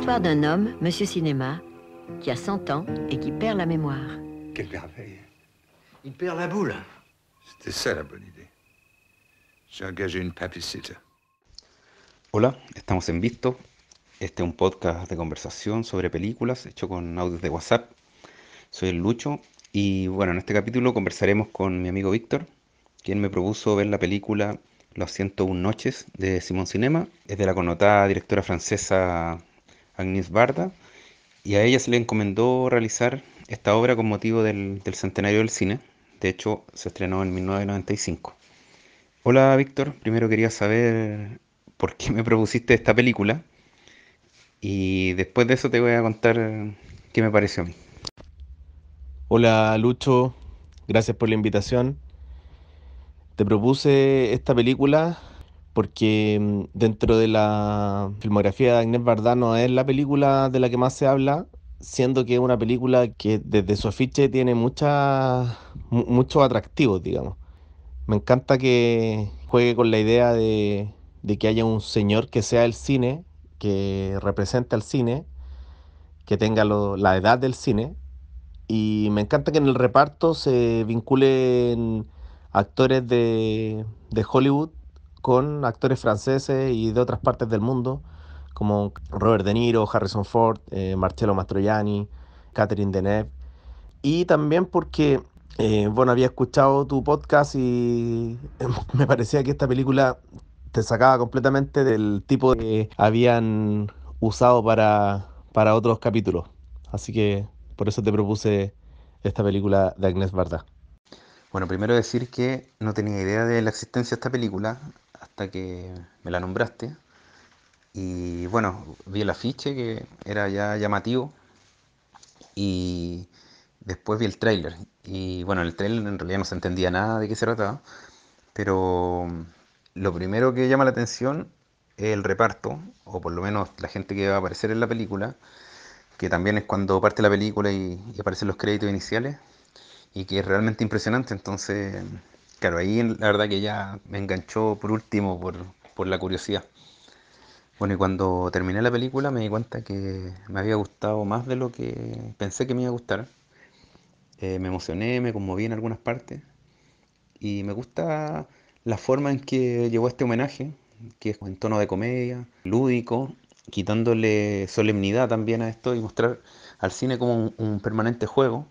l'histoire d'un homme, Monsieur Cinéma, qui a 100 ans et qui perd la mémoire. Quelle merveille. Il perd la boule. C'était ça la bonne idée. J'ai engagé une babysitter. Hola, estamos en Visto. Este es un podcast de conversación sobre películas hecho con audios de WhatsApp. Soy el Lucho y bueno, en este capítulo conversaremos con mi amigo Víctor, quien me propuso ver la película Los 101 noches de Simón Cinema. Es de la connotada directora francesa Agnès Barda y a ella se le encomendó realizar esta obra con motivo del, del centenario del cine. De hecho, se estrenó en 1995. Hola Víctor, primero quería saber por qué me propusiste esta película y después de eso te voy a contar qué me pareció a mí. Hola Lucho, gracias por la invitación. Te propuse esta película porque mm, dentro de la filmografía de Agnès Varda no es la película de la que más se habla, siendo que es una película que desde su afiche tiene mucha, mu- muchos atractivos, digamos. Me encanta que juegue con la idea de, que haya un señor que sea el cine, que represente al cine, que tenga la edad del cine. Y me encanta que en el reparto se vinculen actores de Hollywood con actores franceses y de otras partes del mundo, como Robert De Niro, Harrison Ford, eh, Marcello Mastroianni, Catherine Deneuve. Y también porque, eh, bueno, había escuchado tu podcast y me parecía que esta película te sacaba completamente del tipo que habían usado para, para otros capítulos. Así que por eso te propuse esta película de Agnès Varda. Bueno, primero decir que no tenía idea de la existencia de esta película que me la nombraste. Y bueno, vi el afiche que era ya llamativo y después vi el tráiler. Y bueno, en el tráiler en realidad no se entendía nada de qué se trataba, pero lo primero que llama la atención es el reparto, o por lo menos la gente que va a aparecer en la película, que también es cuando parte la película y, y aparecen los créditos iniciales, y que es realmente impresionante. Entonces, claro, ahí la verdad que ya me enganchó por último por, por la curiosidad. Bueno, y cuando terminé la película me di cuenta que me había gustado más de lo que pensé que me iba a gustar. Eh, me emocioné, me conmoví en algunas partes y me gusta la forma en que llegó este homenaje, que es en tono de comedia, lúdico, quitándole solemnidad también a esto y mostrar al cine como un, permanente juego.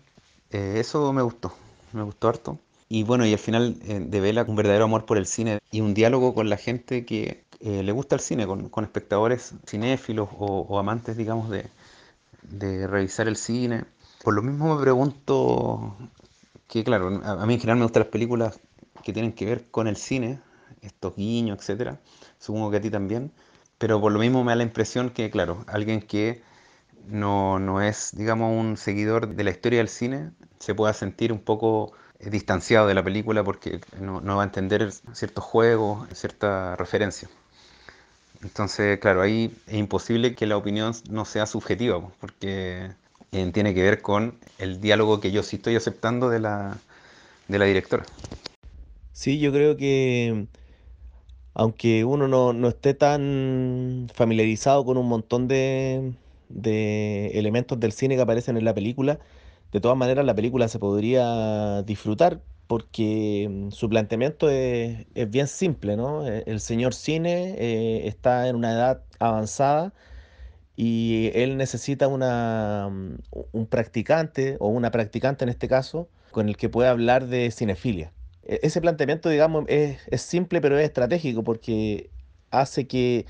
Eh, eso me gustó, me gustó harto. Y bueno, y al final eh, devela un verdadero amor por el cine y un diálogo con la gente que eh, le gusta el cine, con, con espectadores cinéfilos o, amantes, digamos, de, de revisar el cine. Por lo mismo me pregunto que, claro, a, a mí en general me gustan las películas que tienen que ver con el cine, estos guiños, etcétera. Supongo que a ti también. Pero por lo mismo me da la impresión que, claro, alguien que no, no es, digamos, un seguidor de la historia del cine, se pueda sentir un poco distanciado de la película porque no, va a entender ciertos juegos, cierta referencia. Entonces, claro, ahí es imposible que la opinión no sea subjetiva, porque eh, tiene que ver con el diálogo que yo sí estoy aceptando de la, de la directora. Sí, yo creo que aunque uno no, no esté tan familiarizado con un montón de, de elementos del cine que aparecen en la película, de todas maneras la película se podría disfrutar porque mm, su planteamiento es, es bien simple, ¿no? Eh, El señor cine eh, está en una edad avanzada y él necesita una, mm, un practicante o una practicante en este caso con el que pueda hablar de cinefilia. E- Ese planteamiento, digamos, es, es simple pero es estratégico porque hace que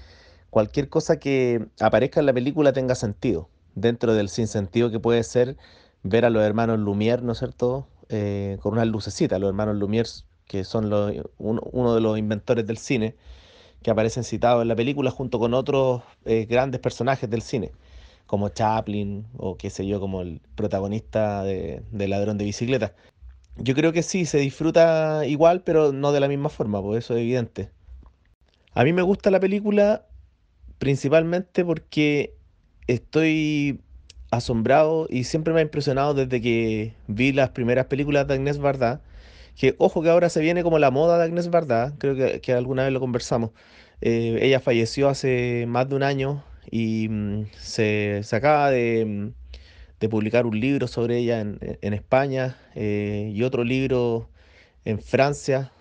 cualquier cosa que aparezca en la película tenga sentido, dentro del sinsentido que puede ser ver a los hermanos Lumière, ¿no es cierto?, Eh, con unas lucecitas, los hermanos Lumière, que son uno, de los inventores del cine, que aparecen citados en la película junto con otros eh, grandes personajes del cine, como Chaplin o qué sé yo, como el protagonista de, de Ladrón de Bicicleta. Yo creo que sí, se disfruta igual, pero no de la misma forma, por eso es evidente. A mí me gusta la película principalmente porque estoy asombrado y siempre me ha impresionado desde que vi las primeras películas de Agnès Varda, que ojo que ahora se viene como la moda de Agnès Varda, creo que, que alguna vez lo conversamos. Eh, ella falleció hace más de un año y mm, se, se acaba de, mm, de publicar un libro sobre ella en, en España eh, y otro libro en Francia.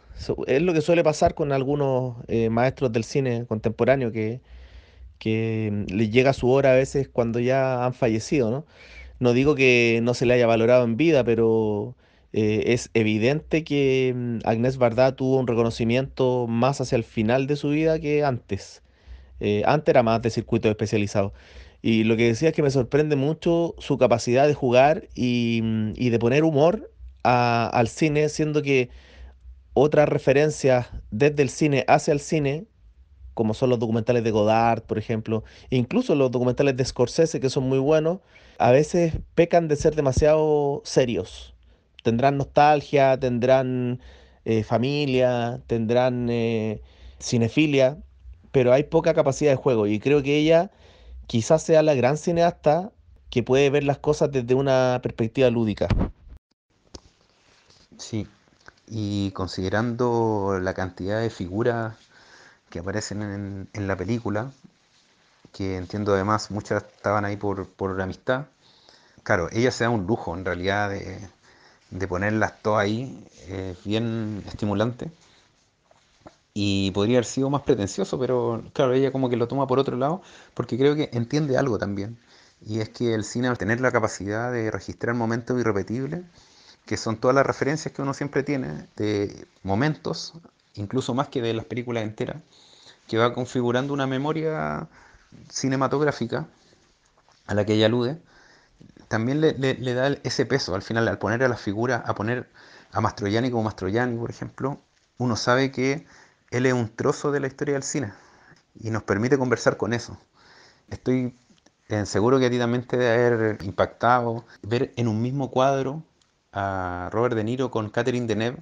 Es lo que suele pasar con algunos eh, maestros del cine contemporáneo que, que les llega su hora a veces cuando ya han fallecido, ¿no? No digo que no se le haya valorado en vida, pero eh, es evidente que mm, Agnès Varda tuvo un reconocimiento más hacia el final de su vida que antes. Eh, antes era más de circuitos especializados. Y lo que decía es que me sorprende mucho su capacidad de jugar y, mm, de poner humor al cine, siendo que otras referencias desde el cine hacia el cine, como son los documentales de Godard, por ejemplo, e incluso los documentales de Scorsese, que son muy buenos, a veces pecan de ser demasiado serios. Tendrán nostalgia, tendrán eh, familia, tendrán eh, cinefilia, pero hay poca capacidad de juego y creo que ella quizás sea la gran cineasta que puede ver las cosas desde una perspectiva lúdica. Sí, y considerando la cantidad de figuras que aparecen en, en la película, que entiendo además muchas estaban ahí por, por amistad, claro, ella se da un lujo en realidad de, de ponerlas todas ahí, eh, bien estimulante. Y podría haber sido más pretencioso, pero claro, ella como que lo toma por otro lado, porque creo que entiende algo también. Y es que el cine, al tener la capacidad de registrar momentos irrepetibles, que son todas las referencias que uno siempre tiene de momentos, incluso más que de las películas enteras, que va configurando una memoria cinematográfica a la que ella alude, también le, da ese peso al final, al poner a la figura, a poner a Mastroianni como Mastroianni, por ejemplo, uno sabe que él es un trozo de la historia del cine y nos permite conversar con eso. Estoy eh, seguro que a ti también te debe haber impactado ver en un mismo cuadro a Robert De Niro con Catherine Deneuve.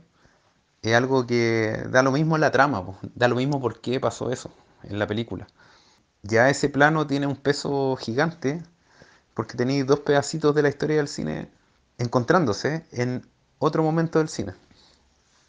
Es algo que da lo mismo en la trama, da lo mismo por qué pasó eso en la película. Ya ese plano tiene un peso gigante porque tenéis dos pedacitos de la historia del cine encontrándose en otro momento del cine.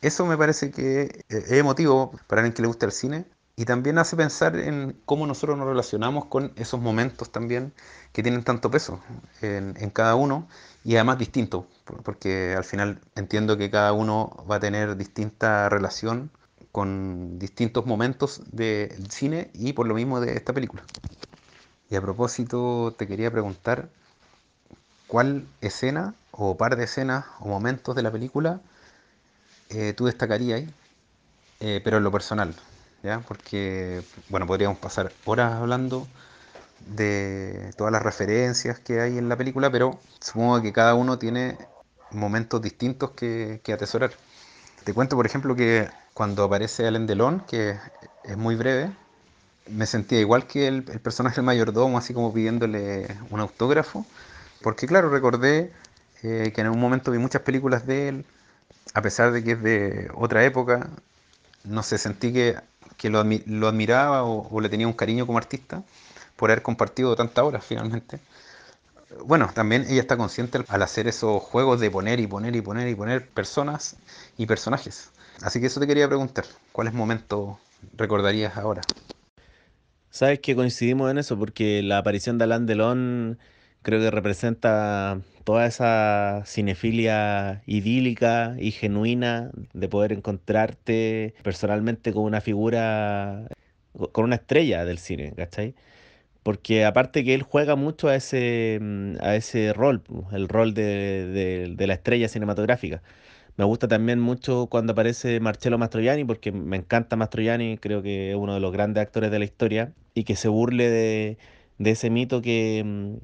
Eso me parece que eh, es emotivo para alguien que le gusta el cine y también hace pensar en cómo nosotros nos relacionamos con esos momentos también que tienen tanto peso en, cada uno y además distinto, por- porque al final entiendo que cada uno va a tener distinta relación con distintos momentos del cine y por lo mismo de esta película. Y a propósito, te quería preguntar cuál escena o par de escenas o momentos de la película eh, tú destacarías, eh, pero en lo personal, ¿ya? Porque, bueno, podríamos pasar horas hablando de todas las referencias que hay en la película, pero supongo que cada uno tiene momentos distintos que, que atesorar. Te cuento, por ejemplo, que cuando aparece Alain Delon, que es muy breve, me sentía igual que el, el personaje del mayordomo, así como pidiéndole un autógrafo, porque claro, recordé eh, que en un momento vi muchas películas de él, a pesar de que es de otra época, no sé, sentí que, que lo, lo admiraba o, o le tenía un cariño como artista por haber compartido tantas horas finalmente. Bueno, también ella está consciente al hacer esos juegos de poner y poner y poner y poner personas y personajes. Así que eso te quería preguntar, ¿cuáles momentos recordarías ahora? Sabes que coincidimos en eso porque la aparición de Alain Delon creo que representa toda esa cinefilia idílica y genuina de poder encontrarte personalmente con una figura, con una estrella del cine, ¿cachai? Porque aparte que él juega mucho a ese, mm, a ese rol, el rol de, de- de la estrella cinematográfica. Me gusta también mucho cuando aparece Marcello Mastroianni, porque me encanta Mastroianni, creo que es uno de los grandes actores de la historia, y que se burle de, de ese mito que, mm,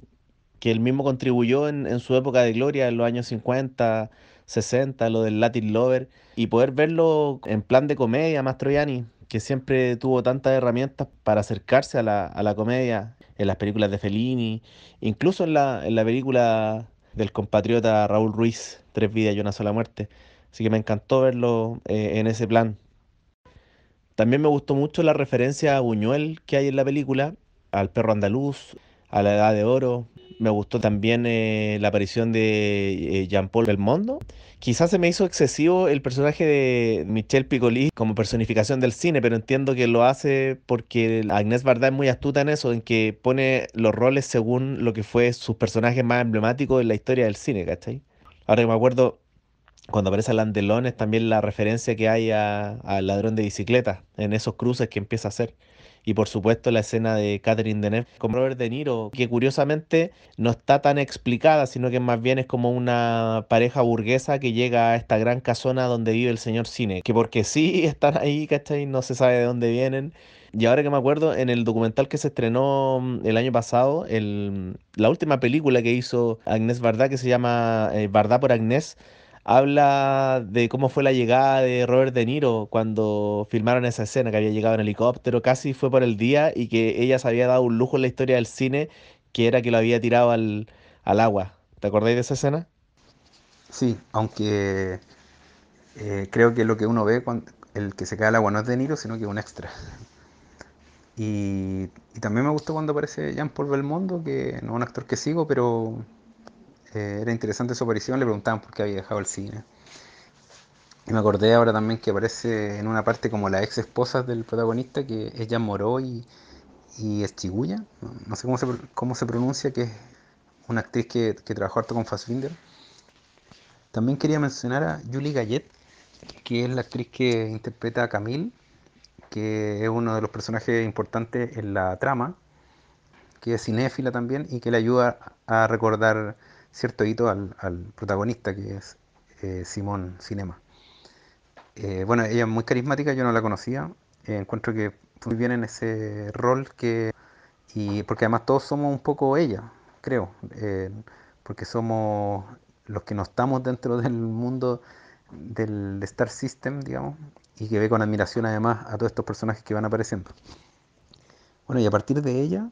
que él mismo contribuyó en, en su época de gloria, en los años 50, 60, lo del Latin Lover, y poder verlo en plan de comedia, Mastroianni, que siempre tuvo tantas herramientas para acercarse a la, a la comedia en las películas de Fellini, incluso en la, en la película del compatriota Raúl Ruiz, Tres vidas y una sola muerte. Así que me encantó verlo eh, en ese plan. También me gustó mucho la referencia a Buñuel que hay en la película, al perro andaluz, a la edad de oro, Me gustó también eh, la aparición de eh, Jean-Paul Belmondo. Quizás se me hizo excesivo el personaje de Michel Piccoli como personificación del cine, pero entiendo que lo hace porque Agnès Varda es muy astuta en eso, en que pone los roles según lo que fue sus personajes más emblemáticos en la historia del cine, ¿cachai? Ahora que me acuerdo, cuando aparece Landelón es también la referencia que hay al ladrón de bicicleta en esos cruces que empieza a hacer. Y por supuesto la escena de Catherine Deneuve con Robert De Niro, que curiosamente no está tan explicada, sino que más bien es como una pareja burguesa que llega a esta gran casona donde vive el señor Cine. Que porque sí están ahí, ¿cachai? No se sabe de dónde vienen. Y ahora que me acuerdo, en el documental que se estrenó mm, el año pasado, el, la última película que hizo Agnès Varda, que se llama eh, por Agnès, habla de cómo fue la llegada de Robert De Niro cuando filmaron esa escena, que había llegado en helicóptero, casi fue por el día y que ella se había dado un lujo en la historia del cine, que era que lo había tirado al, agua. ¿Te acordáis de esa escena? Sí, aunque eh, creo que lo que uno ve cuando el que se cae al agua no es De Niro, sino que es un extra. Y, y también me gustó cuando aparece Jean-Paul Belmondo, que no es un actor que sigo, pero eh, era interesante su aparición, le preguntaban por qué había dejado el cine. Y me acordé ahora también que aparece en una parte como la ex esposa del protagonista, que es Jan Moró y, es Chiguya, no, sé cómo se, cómo se pronuncia, que es una actriz que, que trabajó harto con Fassbinder. También quería mencionar a Julie Gallet, que es la actriz que interpreta a Camille, que es uno de los personajes importantes en la trama, que es cinéfila también y que le ayuda a recordar cierto hito al, protagonista que es eh, Simón Cinema. Eh, bueno, ella es muy carismática, yo no la conocía, eh, encuentro que muy bien en ese rol que y porque además todos somos un poco ella, creo, porque somos los que no estamos dentro del mundo del Star System, digamos, y que ve con admiración además a todos estos personajes que van apareciendo. Bueno, y a partir de ella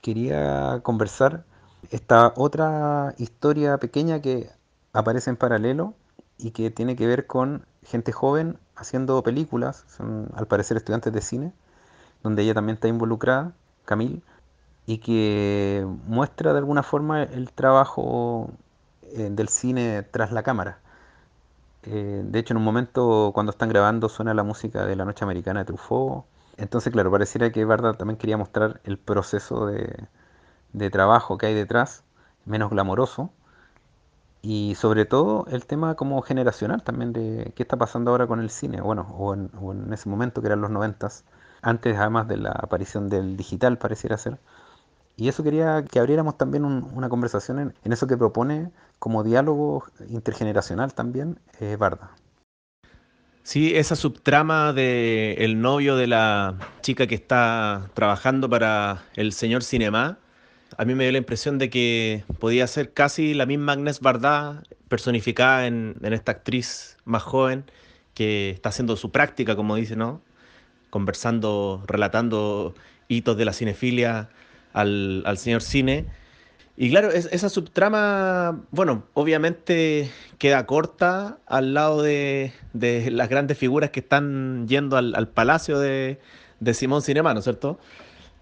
quería conversar esta otra historia pequeña que aparece en paralelo y que tiene que ver con gente joven haciendo películas, son al parecer estudiantes de cine, donde ella también está involucrada, Camille, y que muestra de alguna forma el trabajo eh, del cine tras la cámara. Eh, de hecho, en un momento cuando están grabando suena la música de la noche americana de Truffaut. Entonces, claro, pareciera que Barda también quería mostrar el proceso de, de trabajo que hay detrás, menos glamoroso. Y sobre todo el tema como generacional también de qué está pasando ahora con el cine, bueno, o en, ese momento que eran los noventas, antes además de la aparición del digital pareciera ser. Y eso quería que abriéramos también una conversación en, eso que propone como diálogo intergeneracional también eh, Barda. Sí, esa subtrama de el novio de la chica que está trabajando para el señor Cinema a mí me dio la impresión de que podía ser casi la misma Agnes Varda personificada en, esta actriz más joven que está haciendo su práctica, como dice, ¿no? Conversando, relatando hitos de la cinefilia al, señor cine. Y claro, esa subtrama, bueno, obviamente queda corta al lado de, las grandes figuras que están yendo al, palacio de, de Simón Cinema, ¿no es cierto?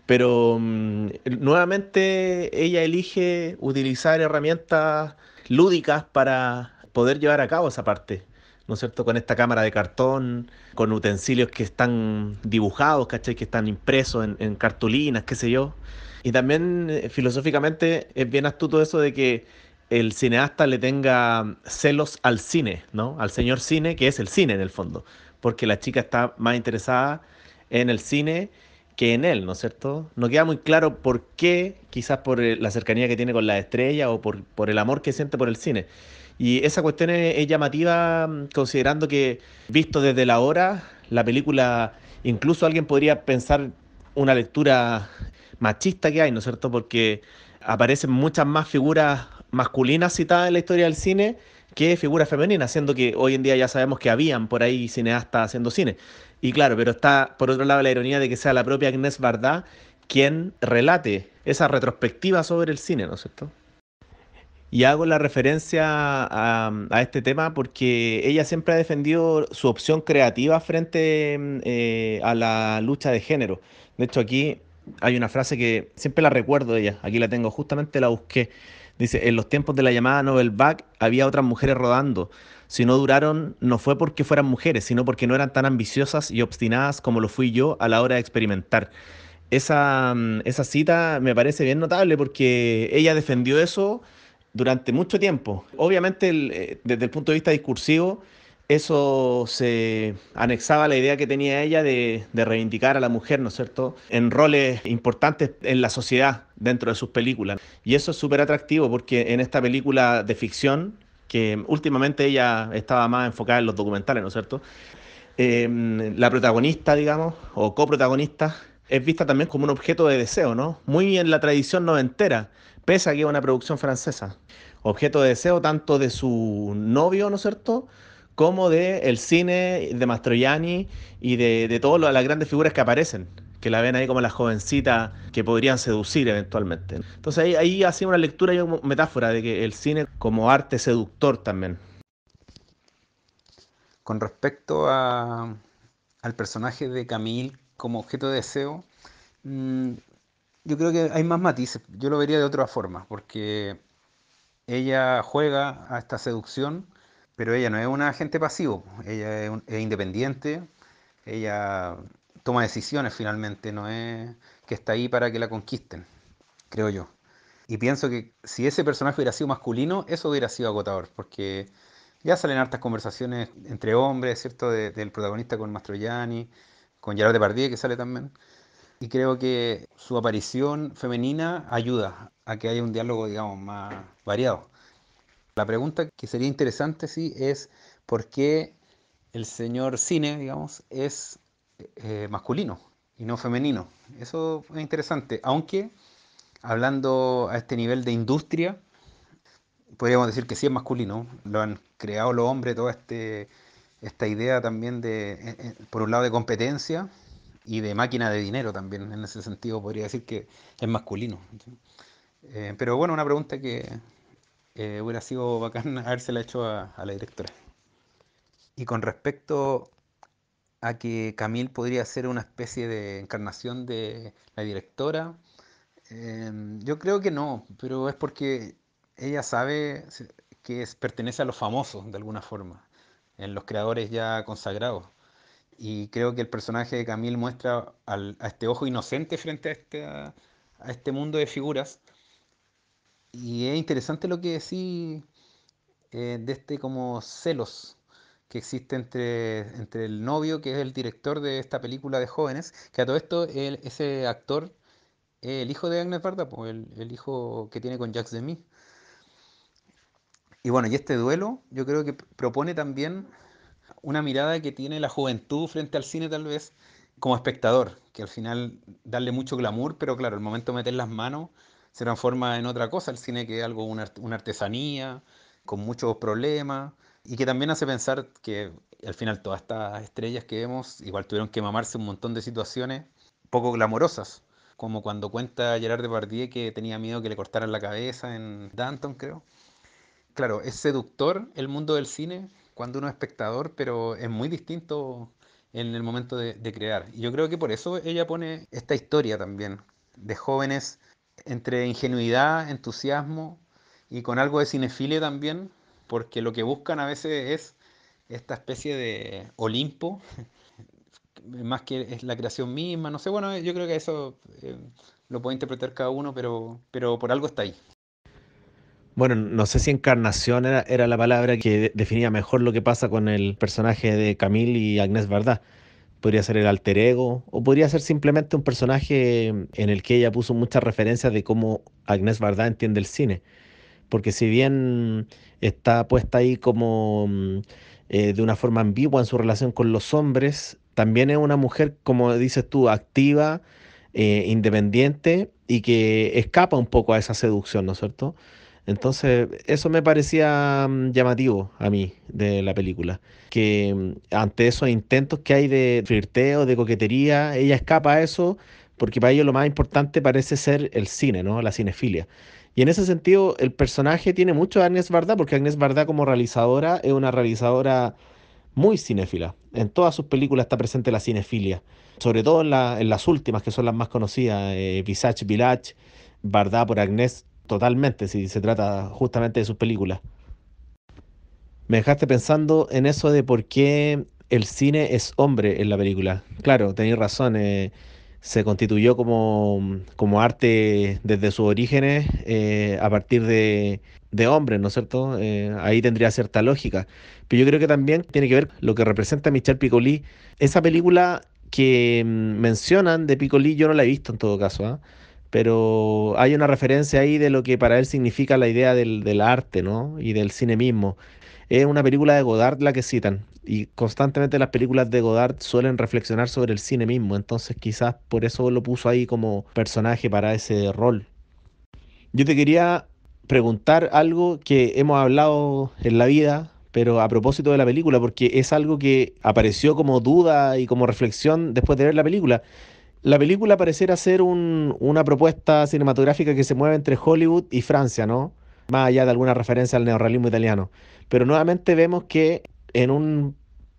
Pero mm, nuevamente ella elige utilizar herramientas lúdicas para poder llevar a cabo esa parte, ¿no es cierto? Con esta cámara de cartón, con utensilios que están dibujados, ¿cachai? Que están impresos en, cartulinas, qué sé yo. Y también eh, filosóficamente es bien astuto eso de que el cineasta le tenga celos al cine, ¿no? Al señor cine, que es el cine en el fondo, porque la chica está más interesada en el cine que en él, ¿no es cierto? No queda muy claro por qué, quizás por eh, la cercanía que tiene con la estrella o por, el amor que siente por el cine. Y esa cuestión es, llamativa mm, considerando que, visto desde la hora, la película, incluso alguien podría pensar una lectura machista que hay, ¿no es cierto? Porque aparecen muchas más figuras masculinas citadas en la historia del cine que figuras femeninas, siendo que hoy en día ya sabemos que habían por ahí cineastas haciendo cine. Y claro, pero está por otro lado la ironía de que sea la propia Agnès Varda quien relate esa retrospectiva sobre el cine, ¿no es cierto? Y hago la referencia a, este tema porque ella siempre ha defendido su opción creativa frente eh, a la lucha de género. De hecho, aquí hay una frase que siempre la recuerdo de ella, aquí la tengo, justamente la busqué. Dice, en los tiempos de la llamada Nobel Back había otras mujeres rodando. Si no duraron, no fue porque fueran mujeres, sino porque no eran tan ambiciosas y obstinadas como lo fui yo a la hora de experimentar. Esa, mm, esa cita me parece bien notable porque ella defendió eso durante mucho tiempo. Obviamente, eh, desde el punto de vista discursivo, eso se anexaba a la idea que tenía ella de, reivindicar a la mujer, ¿no es cierto?, en roles importantes en la sociedad dentro de sus películas. Y eso es súper atractivo porque en esta película de ficción, que últimamente ella estaba más enfocada en los documentales, ¿no es cierto?, em, la protagonista, digamos, o coprotagonista, es vista también como un objeto de deseo, ¿no? Muy en la tradición noventera, pese a que es una producción francesa. Objeto de deseo tanto de su novio, ¿no es cierto?, como de el cine de Mastroianni y de, de todas las grandes figuras que aparecen, que la ven ahí como las jovencitas que podrían seducir eventualmente. Entonces ahí, ahí hacía una lectura y una metáfora de que el cine como arte seductor también. Con respecto a, al personaje de Camille como objeto de deseo, mm, yo creo que hay más matices. Yo lo vería de otra forma, porque ella juega a esta seducción pero ella no es un agente pasivo, ella es, independiente, ella toma decisiones finalmente, no es que está ahí para que la conquisten, creo yo. Y pienso que si ese personaje hubiera sido masculino, eso hubiera sido agotador, porque ya salen hartas conversaciones entre hombres, ¿cierto? del protagonista con Mastroianni, con Gerard Depardieu, que sale también. Y creo que su aparición femenina ayuda a que haya un diálogo, digamos, más variado. La pregunta que sería interesante, sí, es por qué el señor cine, digamos, es eh, masculino y no femenino. Eso es interesante, aunque hablando a este nivel de industria, podríamos decir que sí es masculino, lo han creado los hombres, toda este, esta idea también de, eh, eh, por un lado, de competencia y de máquina de dinero también, en ese sentido podría decir que es masculino. pero bueno, una pregunta que, hubiera sido bacán habérsela hecho a, la directora. Y con respecto a que Camille podría ser una especie de encarnación de la directora, em, yo creo que no, pero es porque ella sabe que pertenece a los famosos de alguna forma, en los creadores ya consagrados. Y creo que el personaje de Camille muestra a este ojo inocente frente a este, a este mundo de figuras y es interesante lo que decís eh, de este como celos que existe entre, entre el novio, que es el director de esta película de jóvenes, que a todo esto ese actor el hijo de Agnes Varda, pues, el, el, hijo que tiene con Jacques Demy. Y bueno, y este duelo yo creo que propone también una mirada que tiene la juventud frente al cine tal vez como espectador, que al final darle mucho glamour, pero claro, el momento de meter las manos se transforma en otra cosa, el cine que es algo, una, artesanía, con muchos problemas, y que también hace pensar que al final todas estas estrellas que vemos igual tuvieron que mamarse un montón de situaciones poco glamorosas, como cuando cuenta Gerard Depardieu que tenía miedo que le cortaran la cabeza en Danton, creo. Claro, es seductor el mundo del cine cuando uno es espectador, pero es muy distinto en el momento de, de crear. Y yo creo que por eso ella pone esta historia también de jóvenes entre ingenuidad, entusiasmo y con algo de cinefilia también, porque lo que buscan a veces es esta especie de Olimpo, más que es la creación misma, no sé, bueno, yo creo que eso eh, lo puede interpretar cada uno, pero, pero por algo está ahí. Bueno, no sé si encarnación era, era la palabra que definía mejor lo que pasa con el personaje de Camille y Agnès Varda podría ser el alter ego, o podría ser simplemente un personaje en el que ella puso muchas referencias de cómo Agnès Varda entiende el cine. Porque si bien está puesta ahí como mm, eh, de una forma ambigua en su relación con los hombres, también es una mujer, como dices tú, activa, eh, independiente y que escapa un poco a esa seducción, ¿no es cierto? Entonces, eso me parecía mm, llamativo a mí de la película, que mm, ante esos intentos que hay de flirteo, de coquetería, ella escapa a eso, porque para ello lo más importante parece ser el cine, ¿no? La cinefilia. Y en ese sentido, el personaje tiene mucho de Agnès Varda, porque Agnès Varda como realizadora es una realizadora muy cinéfila. En todas sus películas está presente la cinefilia, sobre todo en, las últimas, que son las más conocidas, eh, Visage Village, Bardá por Agnès, totalmente, si se trata justamente de sus películas. Me dejaste pensando en eso de por qué el cine es hombre en la película. Claro, tenéis razón. Eh, se constituyó como, como arte desde sus orígenes eh, a partir de, de, hombres, ¿no es cierto? Eh, ahí tendría cierta lógica. Pero yo creo que también tiene que ver lo que representa Michel Piccoli. Esa película que mm, mencionan de Piccoli, yo no la he visto en todo caso, ¿ah? pero hay una referencia ahí de lo que para él significa la idea del, del arte, ¿no? Y del cine mismo. Es una película de Godard la que citan y constantemente las películas de Godard suelen reflexionar sobre el cine mismo, entonces quizás por eso lo puso ahí como personaje para ese rol. Yo te quería preguntar algo que hemos hablado en la vida, pero a propósito de la película, porque es algo que apareció como duda y como reflexión después de ver la película. La película pareciera ser una propuesta cinematográfica que se mueve entre Hollywood y Francia, ¿no? Más allá de alguna referencia al neorrealismo italiano. Pero nuevamente vemos que en un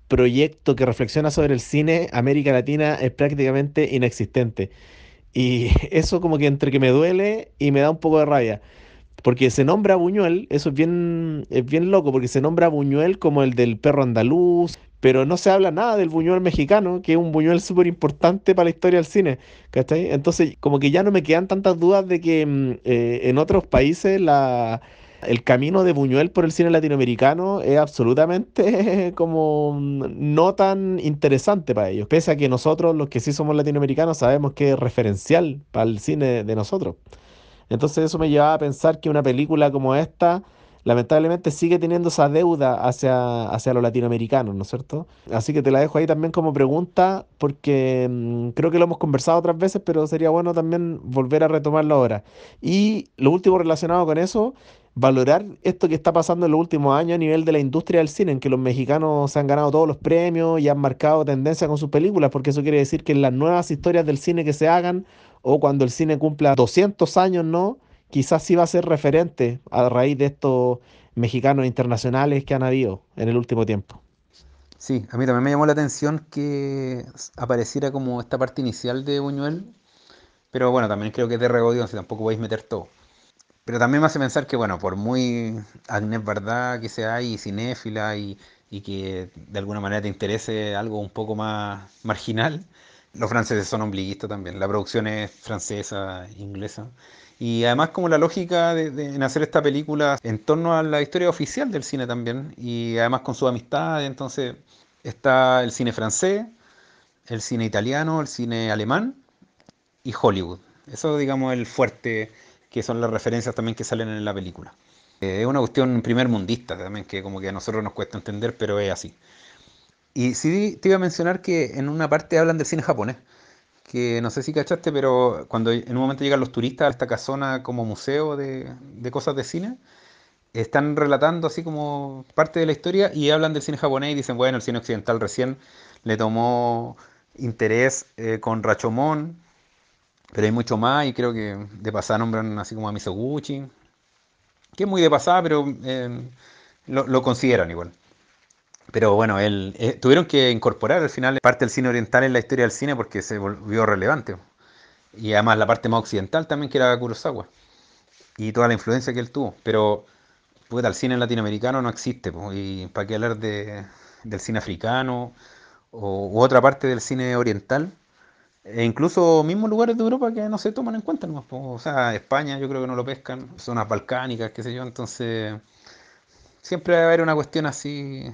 proyecto que reflexiona sobre el cine, América Latina es prácticamente inexistente. Y eso como que entre que me duele y me da un poco de rabia. Porque se nombra Buñuel, eso es bien, es bien loco, porque se nombra Buñuel como el del perro andaluz, pero no se habla nada del Buñuel mexicano, que es un Buñuel súper importante para la historia del cine. ¿cachai? Entonces, como que ya no me quedan tantas dudas de que mm, eh, en otros países la el camino de Buñuel por el cine latinoamericano es absolutamente como no tan interesante para ellos, pese a que nosotros, los que sí somos latinoamericanos, sabemos que es referencial para el cine de nosotros. Entonces eso me llevaba a pensar que una película como esta lamentablemente sigue teniendo esa deuda hacia, hacia los latinoamericanos, ¿no es cierto? Así que te la dejo ahí también como pregunta, porque mm, creo que lo hemos conversado otras veces, pero sería bueno también volver a retomarlo ahora. Y lo último relacionado con eso valorar esto que está pasando en los últimos años a nivel de la industria del cine, en que los mexicanos se han ganado todos los premios y han marcado tendencia con sus películas, porque eso quiere decir que en las nuevas historias del cine que se hagan, o cuando el cine cumpla 200 años, ¿no? Quizás sí va a ser referente a raíz de estos mexicanos internacionales que han habido en el último tiempo. Sí, a mí también me llamó la atención que apareciera como esta parte inicial de Buñuel, pero bueno, también creo que es de regodión, si tampoco podéis meter todo. Pero también me hace pensar que, bueno, por muy Agnès Verdad que sea y cinéfila y, y que de alguna manera te interese algo un poco más marginal, los franceses son ombliguistas también. La producción es francesa, inglesa. Y además como la lógica de, de, hacer esta película en torno a la historia oficial del cine también. Y además con su amistad, entonces está el cine francés, el cine italiano, el cine alemán y Hollywood. Eso digamos el fuerte que son las referencias también que salen en la película. Eh, es una cuestión primer mundista también, que como que a nosotros nos cuesta entender, pero es así. Y sí te iba a mencionar que en una parte hablan del cine japonés, que no sé si cachaste, pero cuando en un momento llegan los turistas a esta casona como museo de, de cosas de cine, están relatando así como parte de la historia y hablan del cine japonés y dicen, bueno, el cine occidental recién le tomó interés eh, con Rachomón, pero hay mucho más y creo que de pasada nombran así como a Misoguchi, que es muy de pasada, pero eh, lo, consideran igual. Pero bueno, él, eh, tuvieron que incorporar al final parte del cine oriental en la historia del cine porque se volvió relevante. Y además la parte más occidental también, que era Kurosawa. Y toda la influencia que él tuvo. Pero puta, el cine latinoamericano no existe. y para qué hablar de, del cine africano o, u otra parte del cine oriental e incluso mismos lugares de Europa que no se toman en cuenta, o sea, España yo creo que no lo pescan, zonas balcánicas, qué sé yo, entonces siempre va a haber una cuestión así,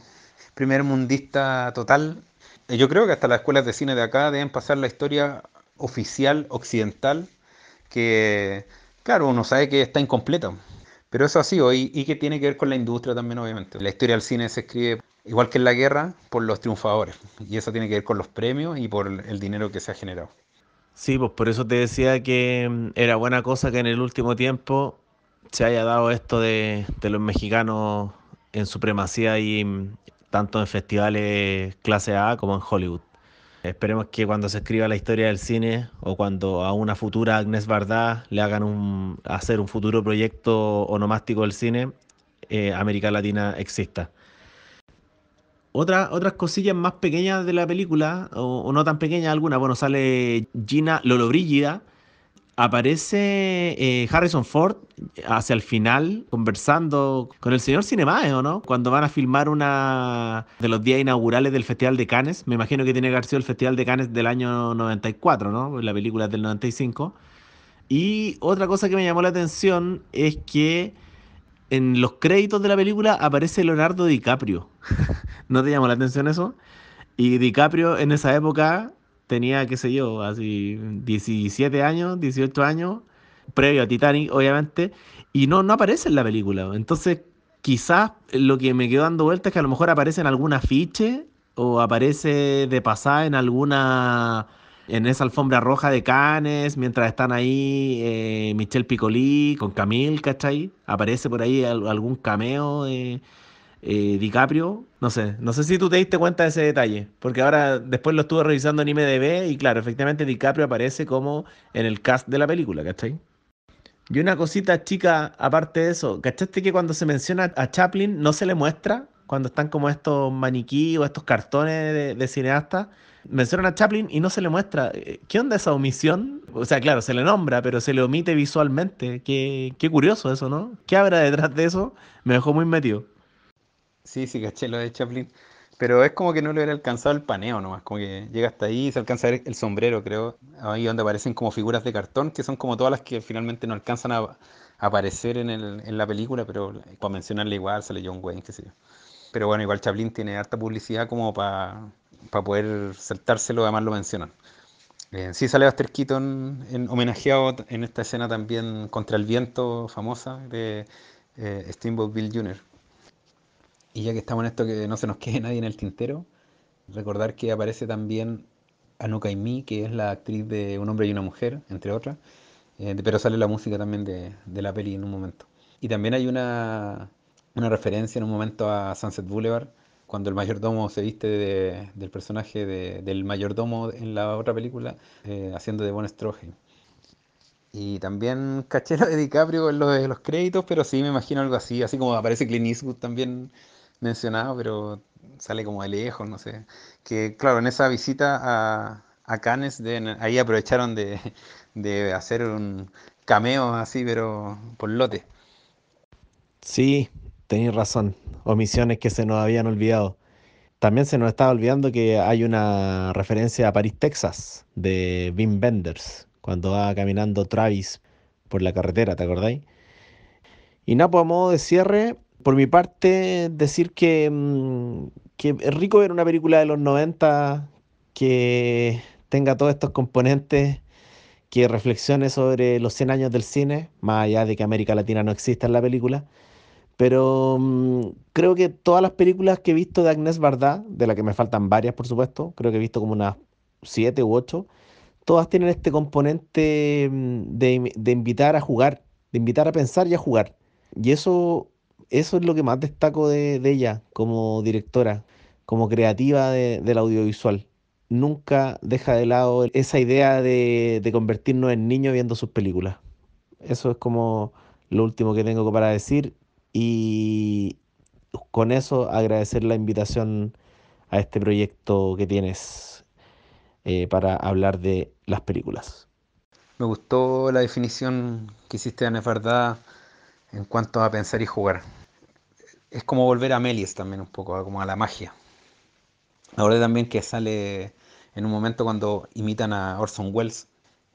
primer mundista total. Yo creo que hasta las escuelas de cine de acá deben pasar la historia oficial occidental, que claro, uno sabe que está incompleta, pero eso así, y, y que tiene que ver con la industria también, obviamente. La historia del cine se escribe igual que en la guerra, por los triunfadores. Y eso tiene que ver con los premios y por el dinero que se ha generado. Sí, pues por eso te decía que mm, era buena cosa que en el último tiempo se haya dado esto de, los mexicanos en supremacía y mm, tanto en festivales clase A como en Hollywood. Esperemos que cuando se escriba la historia del cine o cuando a una futura Agnes Varda le hagan un, hacer un futuro proyecto onomástico del cine, eh, América Latina exista. Otra, otras cosillas más pequeñas de la película, o, no tan pequeñas algunas, bueno, sale Gina Lollobrigida, aparece eh, Harrison Ford hacia el final conversando con el señor Cinemae, ¿o no? Cuando van a filmar una de los días inaugurales del Festival de Cannes, me imagino que tiene que el Festival de Cannes del año 94, ¿no? La película es del 95. Y otra cosa que me llamó la atención es que en los créditos de la película aparece Leonardo DiCaprio. ¿No te llamó la atención eso? Y DiCaprio en esa época tenía, qué sé yo, así 17 años, 18 años, previo a Titanic, obviamente, y no, no aparece en la película. Entonces, quizás lo que me quedó dando vuelta es que a lo mejor aparece en algún afiche o aparece de pasada en alguna en esa alfombra roja de Cannes, mientras están ahí eh, Michel Piccoli con Camille, ¿cachai? Aparece por ahí algún cameo de eh, DiCaprio. No sé, no sé si tú te diste cuenta de ese detalle, porque ahora después lo estuve revisando en IMDB y claro, efectivamente DiCaprio aparece como en el cast de la película, ¿cachai? Y una cosita chica, aparte de eso, ¿cachaste que cuando se menciona a Chaplin no se le muestra? Cuando están como estos maniquí o estos cartones de, de cineastas, mencionan a Chaplin y no se le muestra. Eh, ¿Qué onda esa omisión? O sea, claro, se le nombra, pero se le omite visualmente. Qué, qué curioso eso, ¿no? ¿Qué habrá detrás de eso? Me dejó muy metido. Sí, sí, caché lo de Chaplin. Pero es como que no le hubiera alcanzado el paneo nomás, como que llega hasta ahí y se alcanza a ver el sombrero, creo, ahí donde aparecen como figuras de cartón, que son como todas las que finalmente no alcanzan a, aparecer en, la película, pero para mencionarle igual sale John Wayne, qué sé yo. Pero bueno, igual Chaplin tiene harta publicidad como para poder saltárselo, además lo mencionan. Eh, sí sale Buster Keaton en, homenajeado en esta escena también contra el viento famosa de eh, Steamboat Bill Jr. Y ya que estamos en esto que no se nos quede nadie en el tintero, recordar que aparece también Anuka Mi, que es la actriz de Un hombre y una mujer, entre otras, eh, pero sale la música también de, de, la peli en un momento. Y también hay una, una referencia en un momento a Sunset Boulevard, cuando el mayordomo se viste de, del personaje de, del mayordomo en la otra película, eh, haciendo de Bon Stroheim. Y también caché de DiCaprio en lo de los créditos, pero sí me imagino algo así, así como aparece Clint Eastwood también mencionado, pero sale como de lejos, no sé. Que claro, en esa visita a, a Cannes, ahí aprovecharon de, de hacer un cameo así, pero por lote. Sí, tenéis razón. Omisiones que se nos habían olvidado. También se nos estaba olvidando que hay una referencia a París, Texas, de Wim Wenders, cuando va caminando Travis por la carretera, ¿te acordáis? Y nada, pues a modo de cierre, por mi parte, decir que, mm, que es rico ver una película de los 90 que tenga todos estos componentes, que reflexione sobre los 100 años del cine, más allá de que América Latina no exista en la película. Pero mmm, creo que todas las películas que he visto de Agnès Varda, de las que me faltan varias, por supuesto, creo que he visto como unas siete u ocho, todas tienen este componente de, de invitar a jugar, de invitar a pensar y a jugar. Y eso eso es lo que más destaco de, ella como directora, como creativa de, del audiovisual. Nunca deja de lado esa idea de, convertirnos en niños viendo sus películas. Eso es como lo último que tengo para decir y con eso agradecer la invitación a este proyecto que tienes eh, para hablar de las películas. Me gustó la definición que hiciste, Ana Verdad, en cuanto a pensar y jugar es como volver a Melies también un poco, como a la magia. Ahora también que sale en un momento cuando imitan a Orson Welles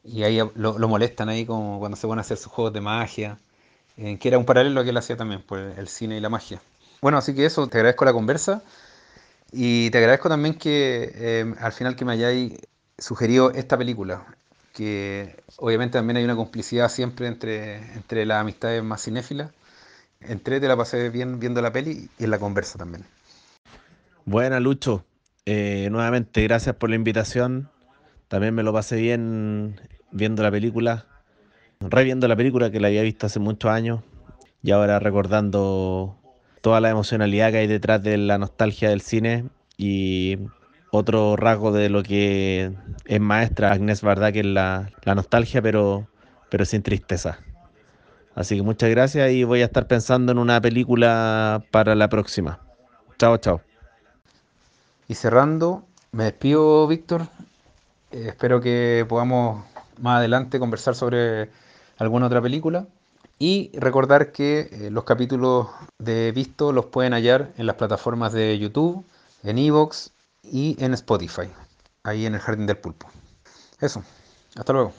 y ahí lo, molestan ahí como cuando se van a hacer sus juegos de magia, eh, que era un paralelo que él hacía también, el cine y la magia. Bueno, así que eso, te agradezco la conversa y te agradezco también que eh, al final que me hayáis sugerido esta película, que obviamente también hay una complicidad siempre entre, entre las amistades más cinéfilas entré, te la pasé bien viendo la peli y en la conversa también. Buena, Lucho. Eh, nuevamente, gracias por la invitación. También me lo pasé bien viendo la película, reviendo la película que la había visto hace muchos años y ahora recordando toda la emocionalidad que hay detrás de la nostalgia del cine y otro rasgo de lo que es maestra Agnès Varda, que es la, la nostalgia, pero, pero sin tristeza. Así que muchas gracias y voy a estar pensando en una película para la próxima. Chao, chao. Y cerrando, me despido, Víctor. Eh, espero que podamos más adelante conversar sobre alguna otra película. Y recordar que eh, los capítulos de Visto los pueden hallar en las plataformas de YouTube, en Evox y en Spotify, ahí en el Jardín del Pulpo. Eso, hasta luego.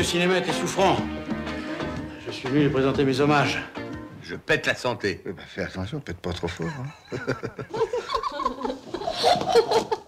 Monsieur Cinéma était souffrant. Je suis venu lui présenter mes hommages. Je pète la santé. Bah, fais attention, pète pas trop fort. Hein.